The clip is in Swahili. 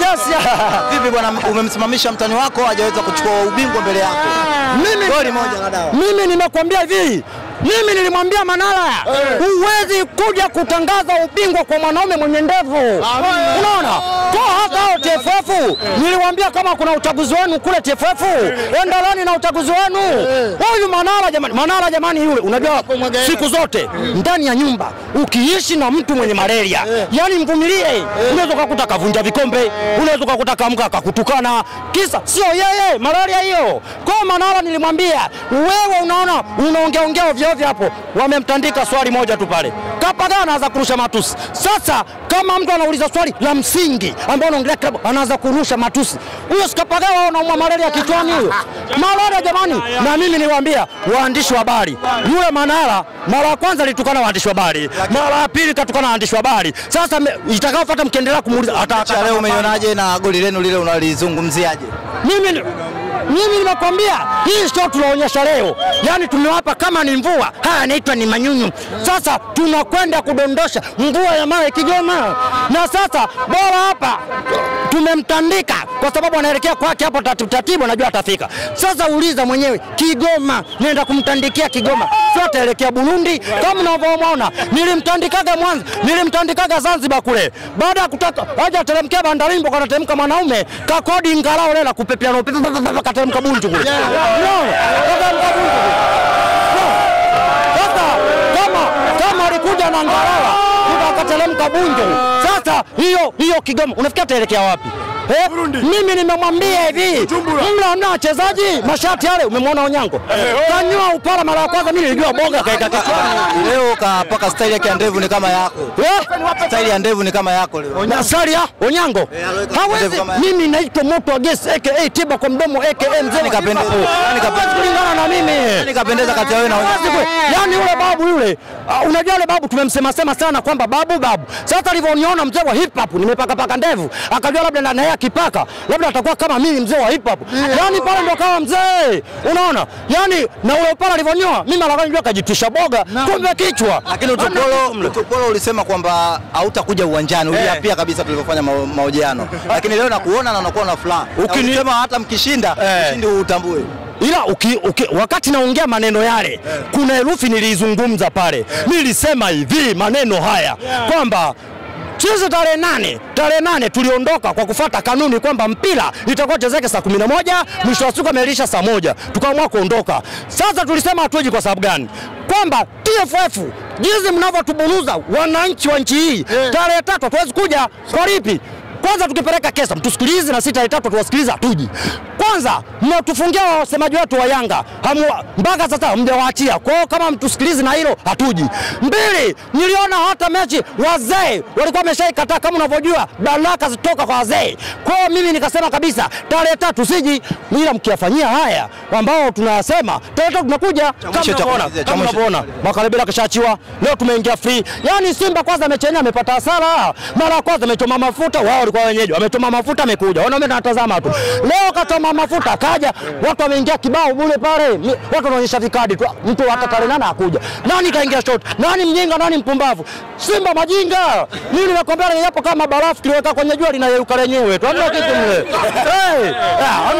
yes. Vipi bwana, umemsimamisha mtani wako hajaweza kuchukua ubingwa mbele yako. Mimi Goli moja la dawa. mimi nimekwambia hivi, mimi nilimwambia Manara, huwezi kuja kutangaza ubingwa kwa mwanaume mwenye ndevu. Unaona, TFF. Niliwaambia kama kuna uchaguzi wenu kule TFF, endeleeni na uchaguzi wenu. Huyu Manara jamani, Manara jamani, yule unajua siku zote ndani ya nyumba ukiishi na mtu mwenye malaria, yani mvumilie. Unaweza ukakuta kavunja vikombe, unaweza ukakuta kamka akakutukana, kisa sio yeye, malaria hiyo. Kwa Manara nilimwambia wewe, unaona unaongea ongea ovyo ovyo hapo. Wamemtandika swali moja tu pale, Kapagaa anaanza kurusha matusi. Sasa kama mtu anauliza swali la msingi ambao unaongelea klabu, anaanza kurusha matusi, huyo sikapagaa wao unaumwa malaria kichwani huyo, malaria jamani. Na mimi niwaambia waandishi wa habari, yule Manara mara ya kwanza alitukana waandishi wa habari, mara ya pili katukana waandishi wa habari. Sasa itakayofuata mkiendelea kumuuliza hata leo umeionaje na goli lenu lile unalizungumziaje? mimi mimi nimekwambia hii sio tunaonyesha leo, yaani tumewapa kama ni mvua, haya yanaitwa ni manyunyu. Sasa tunakwenda kudondosha mvua ya mawe Kigoma, na sasa bora hapa tumemtandika kwa sababu anaelekea kwake hapo taratibu anajua atafika. Sasa uliza mwenyewe, Kigoma nenda kumtandikia Kigoma, sio ataelekea Burundi kama unavyomwona. Nilimtandikaga Mwanza, nilimtandikaga Zanzibar kule, baada ya kutaka haja ateremkia bandarimbo, anateremka mwanaume kakodi ngalao lela kupepea na upepo kateremka Bunju kule. No, kateremka Bunju kule. Sasa kama kama alikuja na ngalawa ndio akateremka Bunju, sasa hiyo hiyo Kigoma unafikia ataelekea wapi? Eh, mimi nimemwambia hivi, mla hamna wachezaji? Mashati yale, umemwona Onyango? Kanyoa upara mara ya kwanza, mimi nilijua boga. Kaeka kichwani. Leo kapaka staili yake ya ndevu ni kama yako. Eh, Staili ya ndevu ni kama yako leo. na ya Onyango? Hawezi. Mimi naitwa moto wa gesi aka tiba kwa mdomo aka mzee nikapendeza kapende- Hawezi kulingana na mimi. nikapendeza kapendeza kati ya wewe na Onyango? Yani Yaani yule babu yule, uh, unajua yule babu tumemsema sema sana kwamba babu babu. Sasa alivyoniona mzee wa hip hop nimepaka paka ndevu, akajua labda na naye akipaka labda atakuwa kama mimi mzee wa hip hop. Yaani pale ndo kama mzee. Unaona? yani, na ule upara alivyonyoa, mimi mara kwanza kajitisha boga, kumbe kichwa. Lakini utopolo, utopolo ulisema kwamba hautakuja uwanjani, uliapia kabisa tulivyofanya mahojiano, lakini leo nakuona na unakuwa na furaha. ukisema hata mkishinda mshindi ushindi utambue. ila uki, uki, wakati naongea maneno yale yeah. kuna herufi nilizungumza pale yeah. nilisema hivi maneno haya yeah. kwamba sisi tarehe nane tarehe nane tuliondoka kwa kufata kanuni kwamba mpira itakuwa chezeke saa kumi na moja mwisho wa siku amelisha saa moja tukaamua kuondoka. Sasa tulisema hatuji kwa sababu gani? Kwamba TFF jinsi mnavyotuburuza wananchi wa nchi hii tarehe tatu hatuwezi kuja kwa lipi? Kwanza tukipeleka kesa mtusikilize, na sita tatu tuwasikilize, hatuji. Kwanza mnatufungia wasemaji wetu wa Yanga hamu, mpaka sasa hamjawaachia. Kwa hiyo kama mtusikilize na hilo hatuji. Mbili, niliona hata mechi wazee walikuwa wameshaikataa kama unavyojua, baraka zitoka kwa wazee. Kwa hiyo mimi nikasema kabisa tarehe tatu siji, ila mkiyafanyia haya ambao tunayasema tarehe tatu tunakuja kama unavyoona, kumalizia, kishaachiwa leo tumeingia free. Yani Simba kwanza mechi yenyewe amepata hasara. Mara ya kwanza amechoma mafuta, wao walikuwa wenyeji, wametuma mafuta amekuja. Wanaume natazama tu. Leo katoma mafuta kaja, watu wameingia kibao bure pale. Watu wanaonyesha vikadi tu. Mtu hata tarehe nane hakuja. Nani kaingia shot? Nani mjinga, nani mpumbavu? Simba majinga. Mimi nimekwambia yapo kama barafu kiliweka kwenye jua linayeyuka lenyewe tu. Kitu mle. Hey, ah,